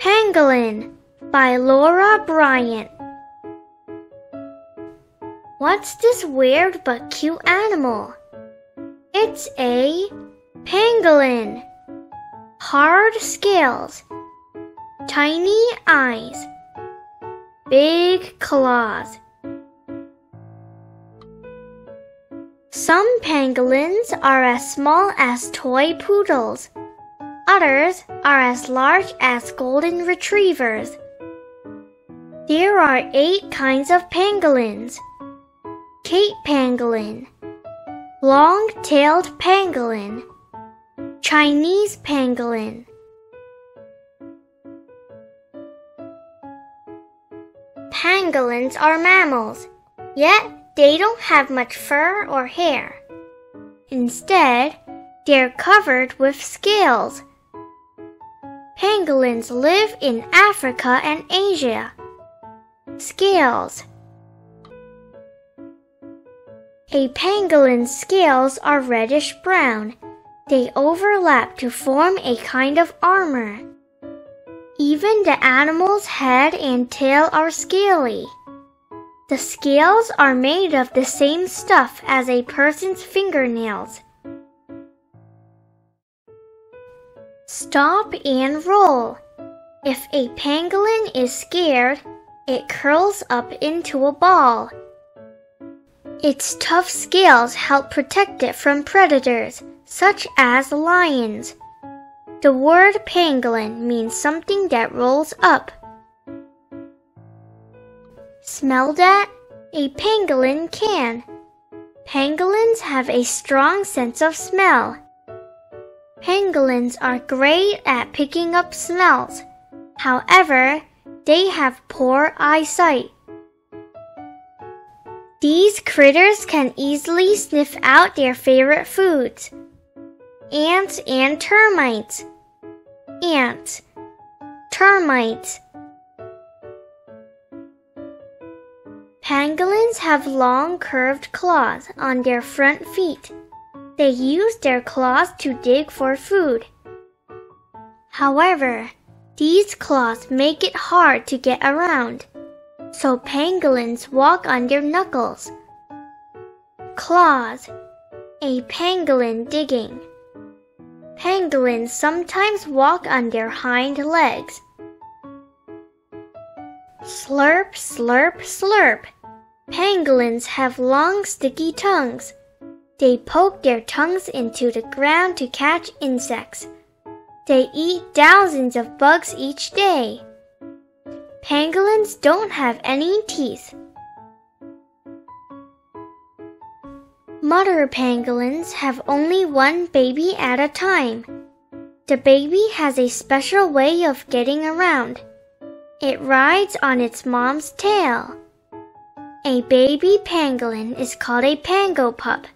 Pangolin by Laura Bryant. What's this weird but cute animal? It's a pangolin. Hard scales, tiny eyes, big claws. Some pangolins are as small as toy poodles. Others are as large as golden retrievers. There are eight kinds of pangolins. Cape pangolin, long-tailed pangolin, Chinese pangolin. Pangolins are mammals, yet they don't have much fur or hair. Instead, they're covered with scales. Pangolins live in Africa and Asia. Scales. A pangolin's scales are reddish brown. They overlap to form a kind of armor. Even the animal's head and tail are scaly. The scales are made of the same stuff as a person's fingernails. Stop and roll. If a pangolin is scared, it curls up into a ball. Its tough scales help protect it from predators, such as lions. The word pangolin means something that rolls up. Smell that? A pangolin can. Pangolins have a strong sense of smell. Pangolins are great at picking up smells. However, they have poor eyesight. These critters can easily sniff out their favorite foods. Ants and termites. Ants. Termites. Pangolins have long curved claws on their front feet. They use their claws to dig for food. However, these claws make it hard to get around, so pangolins walk on their knuckles. Claws, a pangolin digging. Pangolins sometimes walk on their hind legs. Slurp, slurp, slurp. Pangolins have long sticky tongues. They poke their tongues into the ground to catch insects. They eat thousands of bugs each day. Pangolins don't have any teeth. Mother pangolins have only one baby at a time. The baby has a special way of getting around. It rides on its mom's tail. A baby pangolin is called a pango pup.